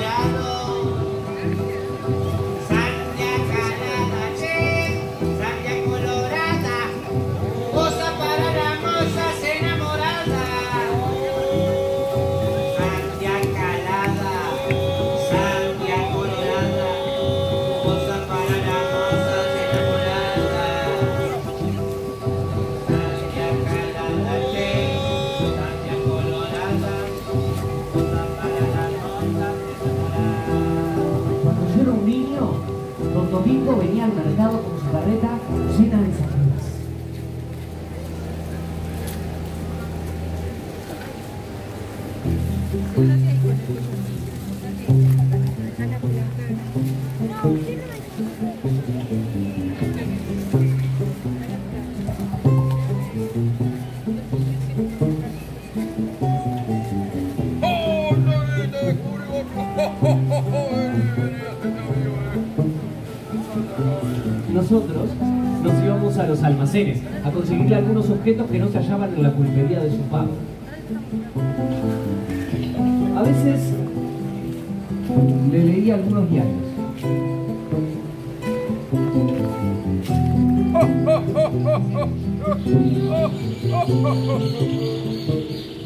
Yeah. domingo venía al mercado con su carreta llena de sardinas. Nosotros nos íbamos a los almacenes a conseguirle algunos objetos que no se hallaban en la pulpería de su padre. A veces le leía algunos diarios.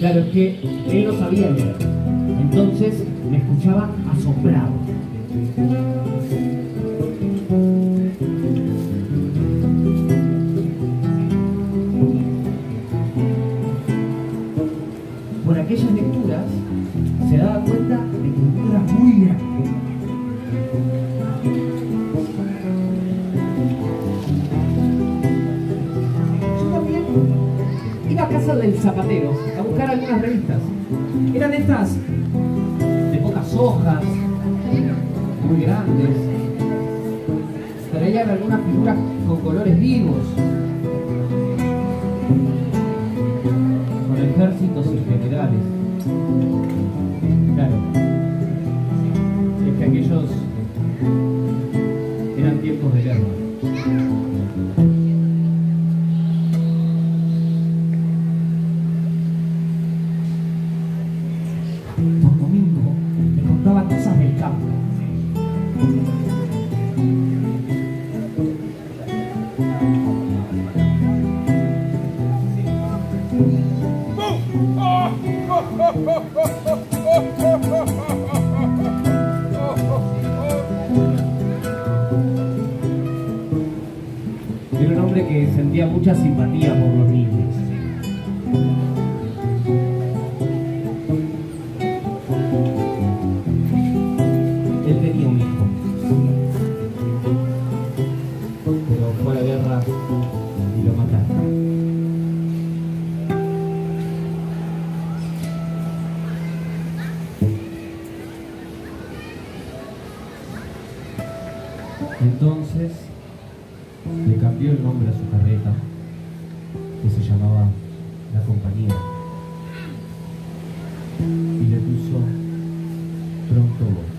Claro, es que él no sabía leer. Entonces me escuchaba asombrado. Cuenta que era muy grande. Yo también iba a casa del zapatero a buscar algunas revistas. Eran estas de pocas hojas, muy grandes. Traían algunas figuras con colores vivos. Con ejércitos y generales. Eran tiempos de guerra. Don Domingo me contaba cosas del campo. Era un hombre que sentía mucha simpatía por los niños. Él tenía un hijo. Pero fue a la guerra y lo mataron. Entonces le cambió el nombre a su carreta, que se llamaba La Compañía, y le puso Pronto Voy.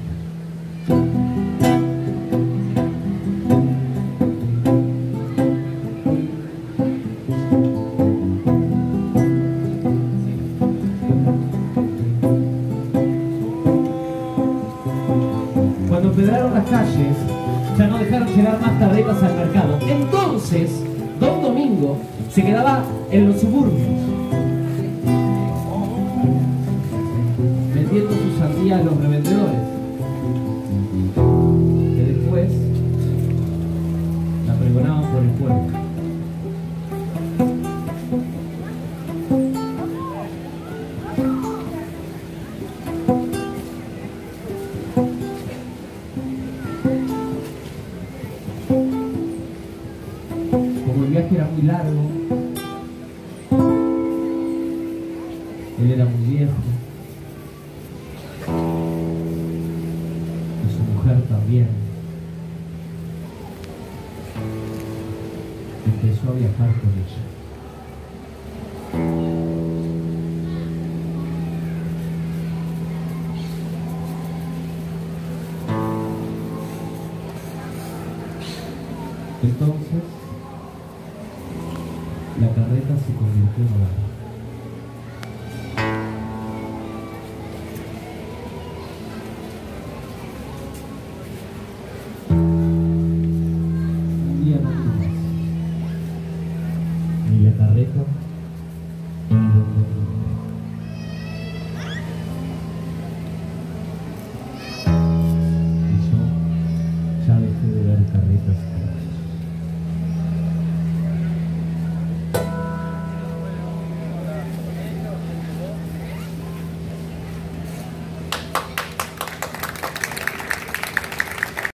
Cuando empedraron las calles, ya no dejaron llegar más carretas al mercado. Entonces, Don Domingo se quedaba en los suburbios, vendiendo sus sandías a los revendedores, que después la pregonaban por el pueblo. Como el viaje era muy largo, él era muy viejo, y su mujer también, empezó a viajar con ella. Entonces, la carreta se convirtió en hogar.